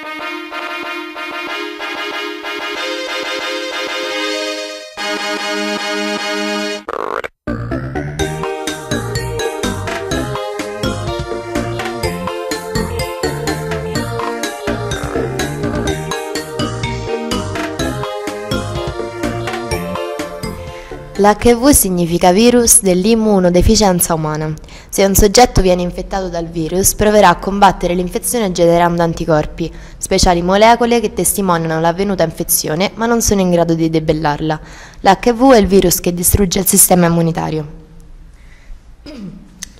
Thank you. L'HIV significa virus dell'immunodeficienza umana. Se un soggetto viene infettato dal virus, proverà a combattere l'infezione generando anticorpi, speciali molecole che testimoniano l'avvenuta infezione ma non sono in grado di debellarla. L'HIV è il virus che distrugge il sistema immunitario.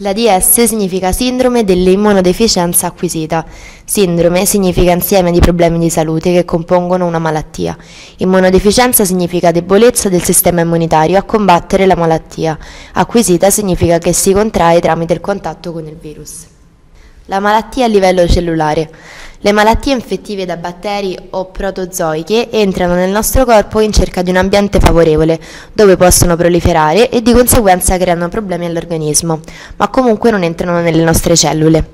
La DS significa sindrome dell'immunodeficienza acquisita. Sindrome significa insieme di problemi di salute che compongono una malattia. Immunodeficienza significa debolezza del sistema immunitario a combattere la malattia. Acquisita significa che si contrae tramite il contatto con il virus. La malattia a livello cellulare. Le malattie infettive da batteri o protozoiche entrano nel nostro corpo in cerca di un ambiente favorevole, dove possono proliferare e di conseguenza creano problemi all'organismo, ma comunque non entrano nelle nostre cellule.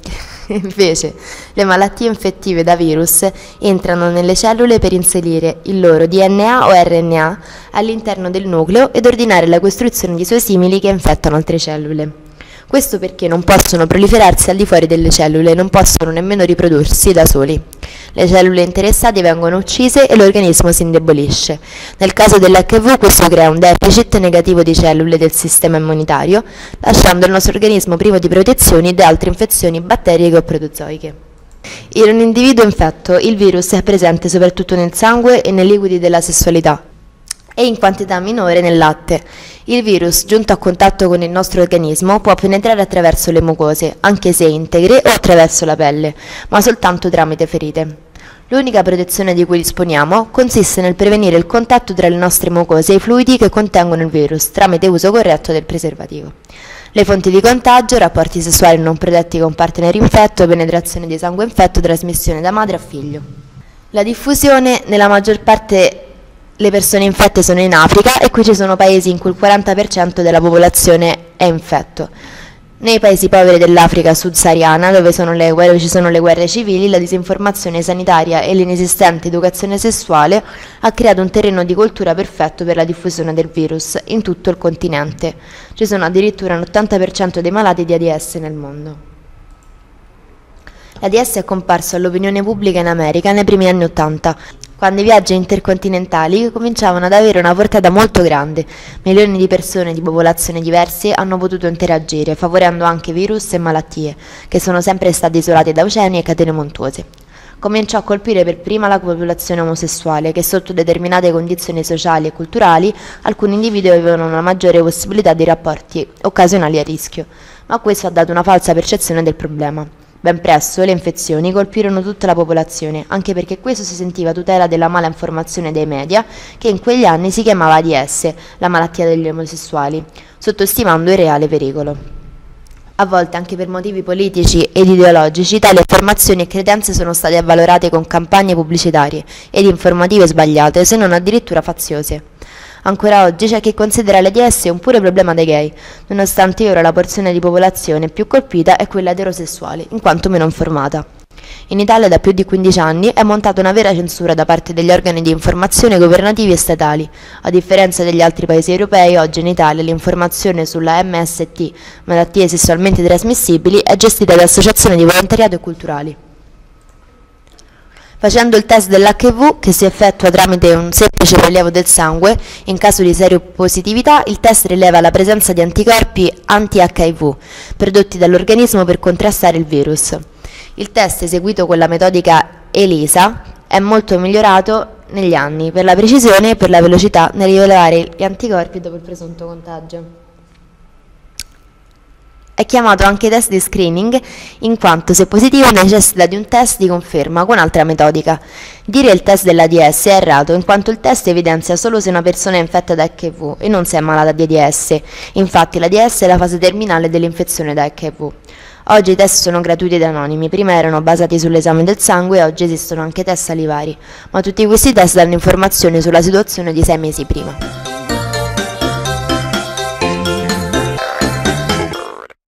Invece, le malattie infettive da virus entrano nelle cellule per inserire il loro DNA o RNA all'interno del nucleo ed ordinare la costruzione di suoi simili che infettano altre cellule. Questo perché non possono proliferarsi al di fuori delle cellule, non possono nemmeno riprodursi da soli. Le cellule interessate vengono uccise e l'organismo si indebolisce. Nel caso dell'HIV questo crea un deficit negativo di cellule del sistema immunitario, lasciando il nostro organismo privo di protezioni da altre infezioni batteriche o protozoiche. In un individuo infetto il virus è presente soprattutto nel sangue e nei liquidi della sessualità, e in quantità minore nel latte. Il virus, giunto a contatto con il nostro organismo, può penetrare attraverso le mucose, anche se integre o attraverso la pelle, ma soltanto tramite ferite. L'unica protezione di cui disponiamo consiste nel prevenire il contatto tra le nostre mucose e i fluidi che contengono il virus tramite uso corretto del preservativo. Le fonti di contagio, rapporti sessuali non protetti con partner infetto, penetrazione di sangue infetto, trasmissione da madre a figlio. La diffusione nella maggior parte le persone infette sono in Africa e qui ci sono paesi in cui il 40% della popolazione è infetto. Nei paesi poveri dell'Africa subsahariana, dove, dove ci sono le guerre civili, la disinformazione sanitaria e l'inesistente educazione sessuale ha creato un terreno di coltura perfetto per la diffusione del virus in tutto il continente. Ci sono addirittura un 80% dei malati di AIDS nel mondo. L'ADS è comparso all'opinione pubblica in America nei primi anni Ottanta, quando i viaggi intercontinentali cominciavano ad avere una portata molto grande. Milioni di persone di popolazioni diverse hanno potuto interagire, favorendo anche virus e malattie, che sono sempre stati isolati da oceani e catene montuose. Cominciò a colpire per prima la popolazione omosessuale, che sotto determinate condizioni sociali e culturali alcuni individui avevano una maggiore possibilità di rapporti occasionali a rischio, ma questo ha dato una falsa percezione del problema. Ben presto le infezioni colpirono tutta la popolazione, anche perché questo si sentiva tutela della mala informazione dei media, che in quegli anni si chiamava AIDS, la malattia degli omosessuali, sottostimando il reale pericolo. A volte anche per motivi politici ed ideologici tali affermazioni e credenze sono state avvalorate con campagne pubblicitarie ed informative sbagliate, se non addirittura faziose. Ancora oggi c'è chi considera l'AIDS un puro problema dei gay, nonostante ora la porzione di popolazione più colpita è quella eterosessuale, in quanto meno informata. In Italia da più di 15 anni è montata una vera censura da parte degli organi di informazione governativi e statali. A differenza degli altri paesi europei, oggi in Italia l'informazione sulla MST, malattie sessualmente trasmissibili, è gestita da associazioni di volontariato e culturali. Facendo il test dell'HIV, che si effettua tramite un semplice prelievo del sangue, in caso di seropositività il test rileva la presenza di anticorpi anti-HIV prodotti dall'organismo per contrastare il virus. Il test eseguito con la metodica ELISA è molto migliorato negli anni per la precisione e per la velocità nel rilevare gli anticorpi dopo il presunto contagio. È chiamato anche test di screening in quanto se positivo necessita di un test di conferma con altra metodica. Dire il test dell'ADS è errato in quanto il test evidenzia solo se una persona è infetta da HIV e non se è malata di AIDS. Infatti l'ADS è la fase terminale dell'infezione da HIV. Oggi i test sono gratuiti ed anonimi, prima erano basati sull'esame del sangue e oggi esistono anche test salivari, ma tutti questi test danno informazioni sulla situazione di sei mesi prima.